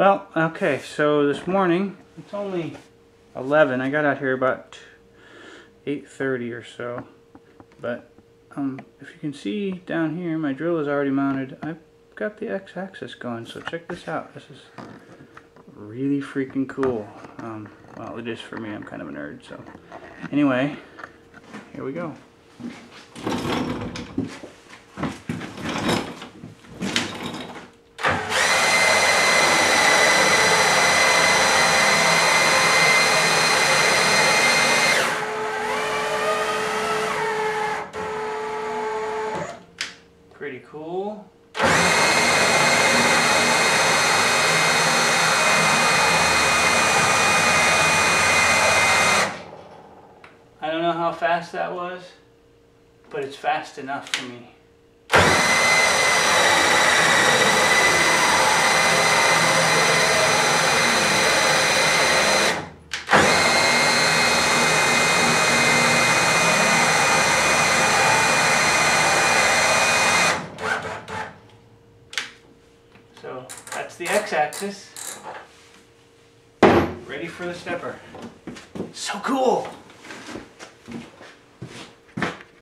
Well, okay, so this morning, it's only 11. I got out here about 8.30 or so. But um, if you can see down here, my drill is already mounted. I've got the x-axis going, so check this out. This is really freaking cool. Um, well, it is for me. I'm kind of a nerd, so. Anyway, here we go. Pretty cool. I don't know how fast that was, but it's fast enough for me. So that's the x-axis. Ready for the stepper. So cool!